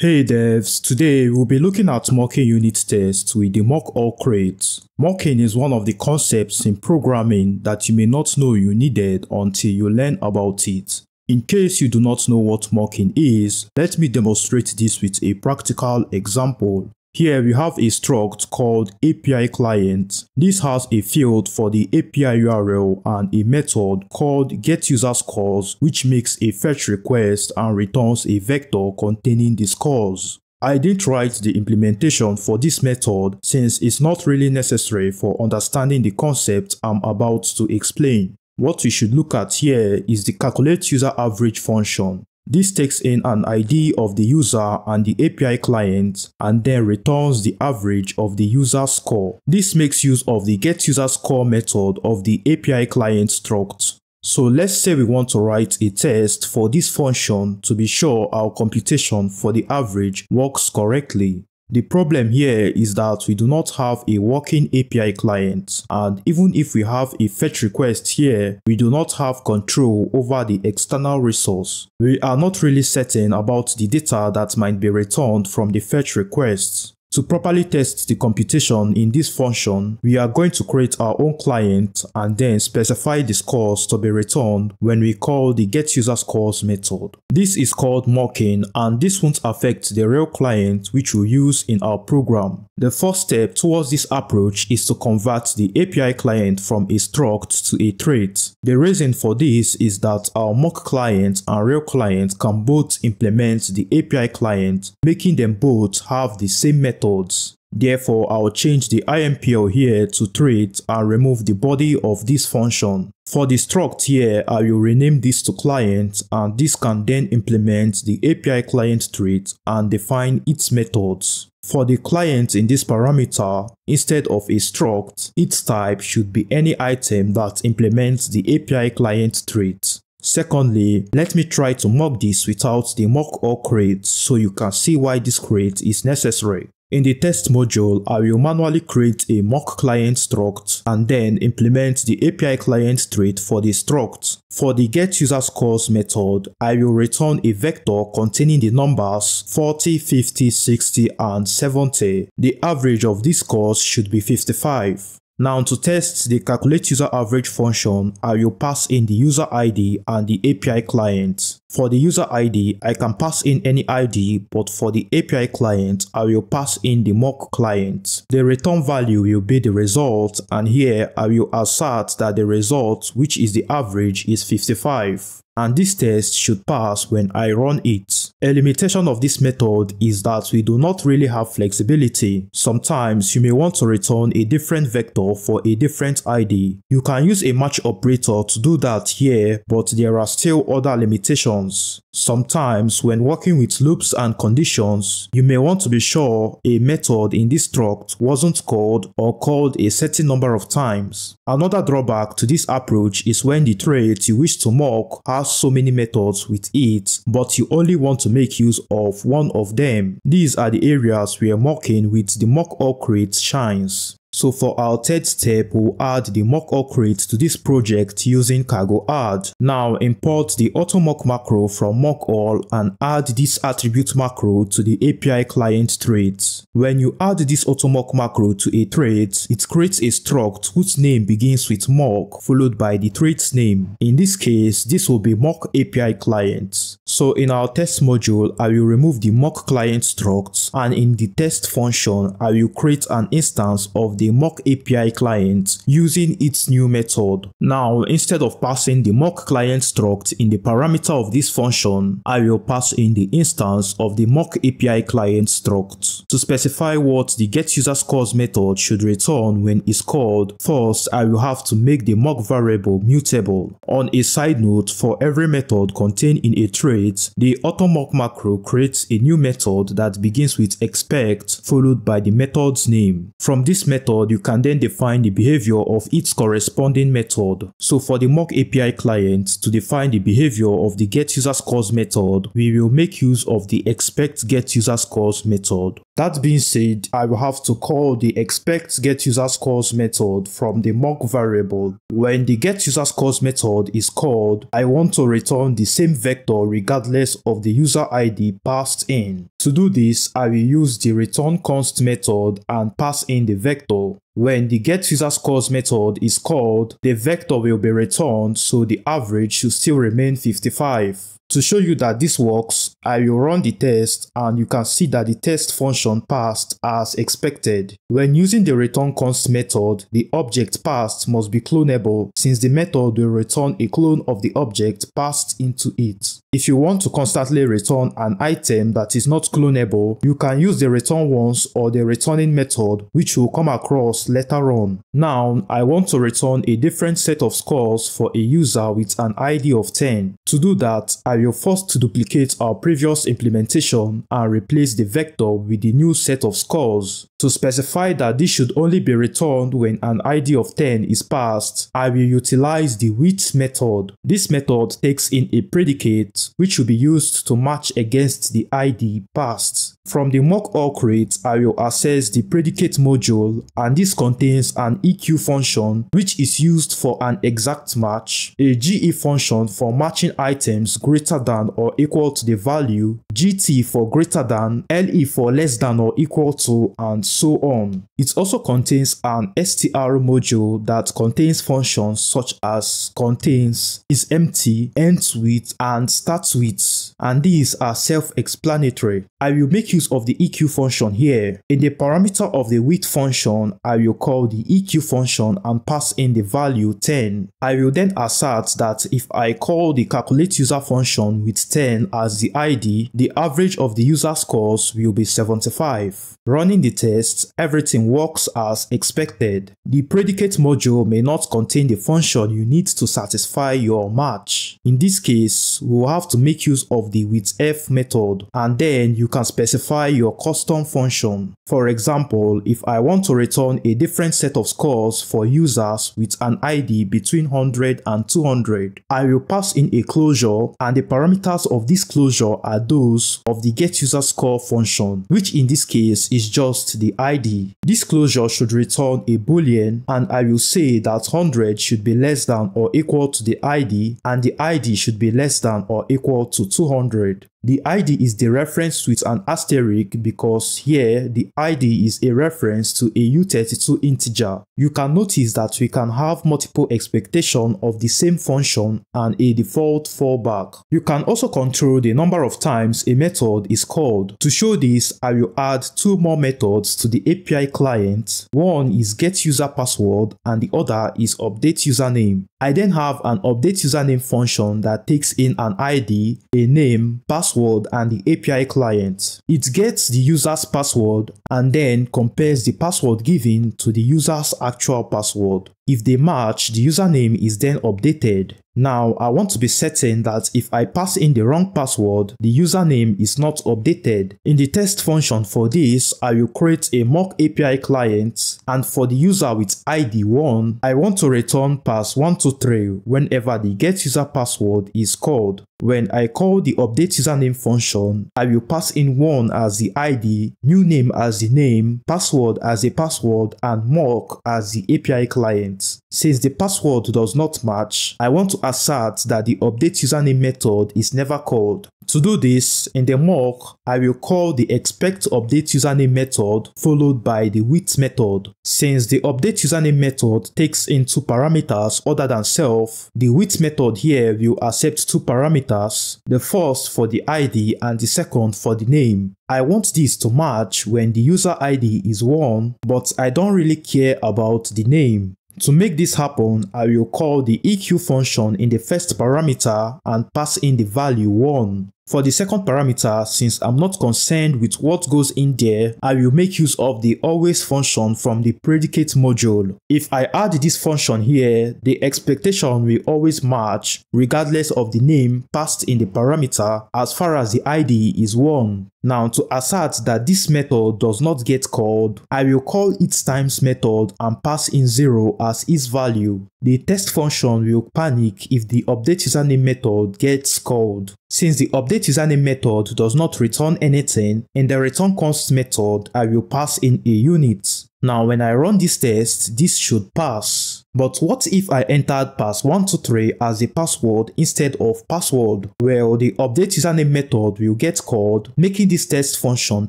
Hey devs, today we'll be looking at mocking unit tests with the Mockall crate. Mocking is one of the concepts in programming that you may not know you needed until you learn about it. In case you do not know what mocking is, let me demonstrate this with a practical example. Here we have a struct called API client. This has a field for the API URL and a method called getUserScores which makes a fetch request and returns a vector containing the scores. I didn't write the implementation for this method since it's not really necessary for understanding the concept I'm about to explain. What we should look at here is the calculate user average function. This takes in an ID of the user and the API client and then returns the average of the user score. This makes use of the getUserScore method of the API client struct. So let's say we want to write a test for this function to be sure our computation for the average works correctly. The problem here is that we do not have a working API client and even if we have a fetch request here, we do not have control over the external resource. We are not really certain about the data that might be returned from the fetch requests. To properly test the computation in this function, we are going to create our own client and then specify the scores to be returned when we call the getUserScores method. This is called mocking and this won't affect the real client which we use in our program. The first step towards this approach is to convert the API client from a struct to a trait. The reason for this is that our mock client and real client can both implement the API client, making them both have the same method methods. Therefore, I'll change the IMPL here to trait and remove the body of this function. For the struct here, I will rename this to client and this can then implement the API client trait and define its methods. For the client in this parameter, instead of a struct, its type should be any item that implements the API client trait. Secondly, let me try to mock this without the Mockall crate so you can see why this crate is necessary. In the test module, I will manually create a mock client struct and then implement the API client trait for the struct. For the getUserScores method, I will return a vector containing the numbers 40, 50, 60 and 70. The average of these scores should be 55. Now to test the calculate user average function, I will pass in the user ID and the API client. For the user ID, I can pass in any ID, but for the API client, I will pass in the mock client. The return value will be the result and here I will assert that the result, which is the average, is 55 and this test should pass when I run it. A limitation of this method is that we do not really have flexibility. Sometimes you may want to return a different vector for a different ID. You can use a match operator to do that here, but there are still other limitations. Sometimes when working with loops and conditions, you may want to be sure a method in this struct wasn't called or called a certain number of times. Another drawback to this approach is when the trait you wish to mock has so many methods with it, but you only want to make use of one of them. These are the areas where mocking with the Mockall crate shines. So for our third step, we'll add the Mockall crate to this project using cargo add. Now import the automock macro from Mockall and add this attribute macro to the API client trait. When you add this automock macro to a trait, it creates a struct whose name begins with mock followed by the trait's name. In this case, this will be mock API client. So in our test module, I will remove the mock client struct and in the test function, I will create an instance of the the mock API client using its new method. Now, instead of passing the mock client struct in the parameter of this function, I will pass in the instance of the mock API client struct. To specify what the getUserScores method should return when it's called, first I will have to make the mock variable mutable. On a side note, for every method contained in a trait, the automock macro creates a new method that begins with expect followed by the method's name. From this method, method, you can then define the behavior of its corresponding method. So for the mock API client, to define the behavior of the getUserScores method, we will make use of the expect getUserScores method. That being said, I will have to call the expect get user scores method from the mock variable. When the get user scores method is called, I want to return the same vector regardless of the user ID passed in. To do this, I will use the return const method and pass in the vector. When the getUserScores method is called, the vector will be returned so the average should still remain 55. To show you that this works, I will run the test and you can see that the test function passed as expected. When using the return const method, the object passed must be clonable since the method will return a clone of the object passed into it. If you want to constantly return an item that is not clonable, you can use the return once or the returning method which will come across later on. Now, I want to return a different set of scores for a user with an ID of 10. To do that, I will first duplicate our previous implementation and replace the vector with the new set of scores. To specify that this should only be returned when an ID of 10 is passed, I will utilize the with method. This method takes in a predicate which will be used to match against the ID passed. From the Mockall crate, I will access the predicate module and this contains an EQ function which is used for an exact match, a GE function for matching items greater than or equal to the value, GT for greater than, LE for less than or equal to, and so on. It also contains an str module that contains functions such as contains, is empty, ends with, and starts with, and these are self-explanatory. I will make use of the EQ function here. In the parameter of the with function, I will call the EQ function and pass in the value 10. I will then assert that if I call the calculate user function with 10 as the ID, the average of the user scores will be 75. Running the test, everything works as expected. The predicate module may not contain the function you need to satisfy your match. In this case, we'll have to make use of the withf method and then you can specify your custom function. For example, if I want to return a different set of scores for users with an ID between 100 and 200, I will pass in a closure and the parameters of this closure are those of the getUserScore function, which in this case is just the ID. This closure should return a boolean and I will say that 100 should be less than or equal to the ID and the ID should be less than or equal to 200. 200 the ID is the reference with an asterisk because here the ID is a reference to a U32 integer. You can notice that we can have multiple expectation of the same function and a default fallback. You can also control the number of times a method is called. To show this, I will add two more methods to the API client. One is get user password and the other is update username. I then have an update username function that takes in an ID, a name, password, and the API client. It gets the user's password and then compares the password given to the user's actual password. If they match, the username is then updated. Now, I want to be certain that if I pass in the wrong password, the username is not updated. In the test function for this, I will create a mock API client and for the user with ID 1, I want to return pass123 whenever the get user password is called. When I call the update username function, I will pass in 1 as the ID, new name as the name, password as a password, and mock as the API client. Since the password does not match, I want to assert that the update username method is never called. To do this, in the mock, I will call the expect update username method followed by the with method. Since the update username method takes in two parameters other than self, the with method here will accept two parameters, the first for the ID and the second for the name. I want this to match when the user ID is 1, but I don't really care about the name. To make this happen, I will call the EQ function in the first parameter and pass in the value 1. For the second parameter, since I'm not concerned with what goes in there, I will make use of the always function from the predicate module. If I add this function here, the expectation will always match regardless of the name passed in the parameter as far as the ID is 1. Now to assert that this method does not get called, I will call its times method and pass in 0 as its value. The test function will panic if the update username method gets called. Since the update username method does not return anything, in the return const method I will pass in a unit. Now when I run this test, this should pass. But what if I entered pass123 as a password instead of password? Well, the update username method will get called, making this test function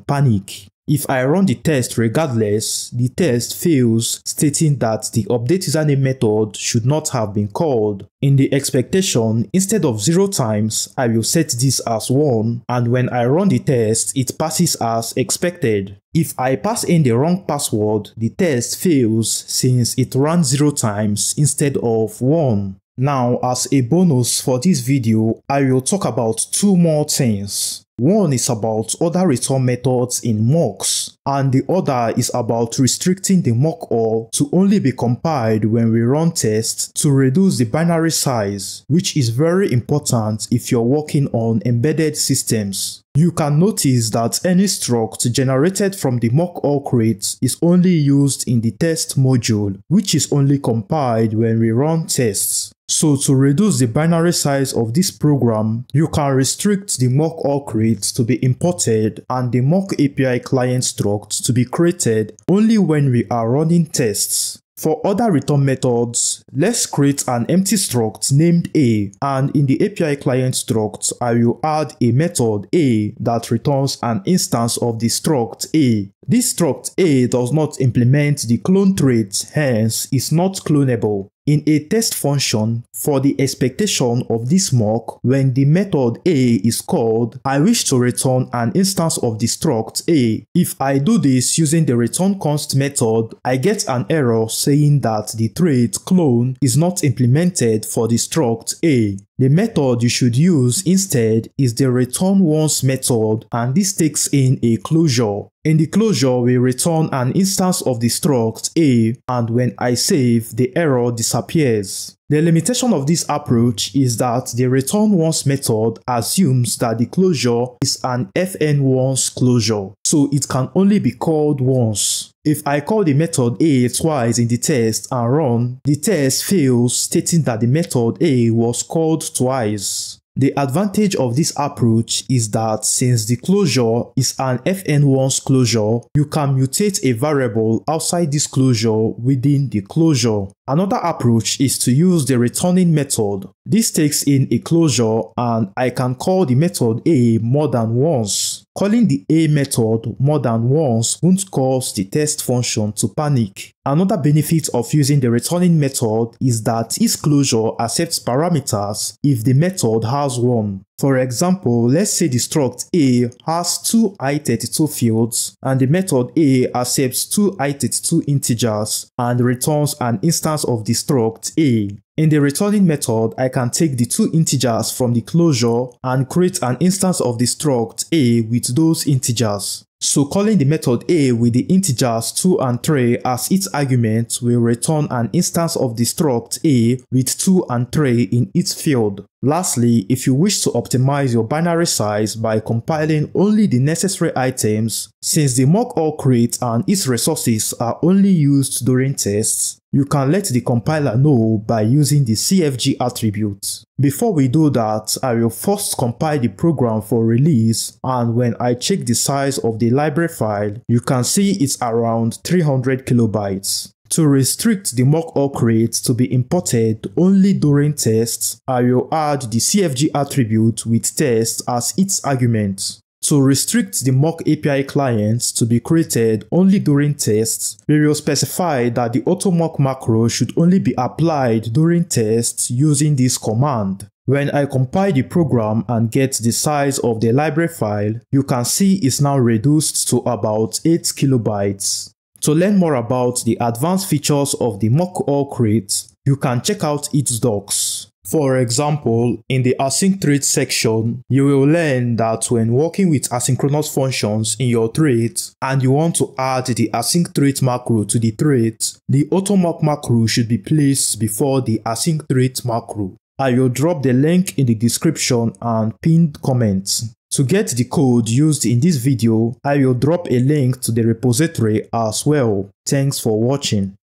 panic. If I run the test regardless, the test fails stating that the update username method should not have been called. In the expectation, instead of 0 times, I will set this as 1 and when I run the test, it passes as expected. If I pass in the wrong password, the test fails since it ran 0 times instead of 1. Now, as a bonus for this video, I will talk about two more things. One is about other return methods in mocks, and the other is about restricting the Mockall to only be compiled when we run tests to reduce the binary size, which is very important if you're working on embedded systems. You can notice that any struct generated from the Mockall crate is only used in the test module, which is only compiled when we run tests. So to reduce the binary size of this program, you can restrict the Mockall crate to be imported and the mock API client struct to be created only when we are running tests. For other return methods, let's create an empty struct named A and in the API client struct, I will add a method A that returns an instance of the struct A. This struct A does not implement the clone trait, hence is not clonable in a test function for the expectation of this mock when the method a is called I wish to return an instance of the struct a. If I do this using the return const method I get an error saying that the trait clone is not implemented for the struct a. The method you should use instead is the return once method and this takes in a closure. In the closure, we return an instance of the struct A and when I save, the error disappears. The limitation of this approach is that the return once method assumes that the closure is an fn once closure, so it can only be called once. If I call the method A twice in the test and run, the test fails stating that the method A was called twice. The advantage of this approach is that since the closure is an fn-once closure, you can mutate a variable outside this closure within the closure. Another approach is to use the returning method. This takes in a closure and I can call the method A more than once. Calling the A method more than once won't cause the test function to panic. Another benefit of using the returning method is that its closure accepts parameters if the method has one. For example, let's say the struct A has two i32 fields and the method A accepts two i32 integers and returns an instance of the struct A. In the returning method, I can take the two integers from the closure and create an instance of the struct A with those integers. So calling the method A with the integers 2 and 3 as its argument will return an instance of the struct A with 2 and 3 in its field. Lastly, if you wish to optimize your binary size by compiling only the necessary items, since the Mockall crate and its resources are only used during tests, you can let the compiler know by using the CFG attribute. Before we do that, I will first compile the program for release and when I check the size of the library file, you can see it's around 300 kilobytes. To restrict the crate to be imported only during tests, I will add the CFG attribute with test as its argument. To restrict the mock API clients to be created only during tests, we will specify that the AutoMock macro should only be applied during tests using this command. When I compile the program and get the size of the library file, you can see it's now reduced to about 8 kilobytes. To learn more about the advanced features of the Mockall crate, you can check out its docs. For example, in the async trait section, you will learn that when working with asynchronous functions in your trait and you want to add the async trait macro to the trait, the automock macro should be placed before the async trait macro. I will drop the link in the description and pinned comments. To get the code used in this video, I will drop a link to the repository as well. Thanks for watching.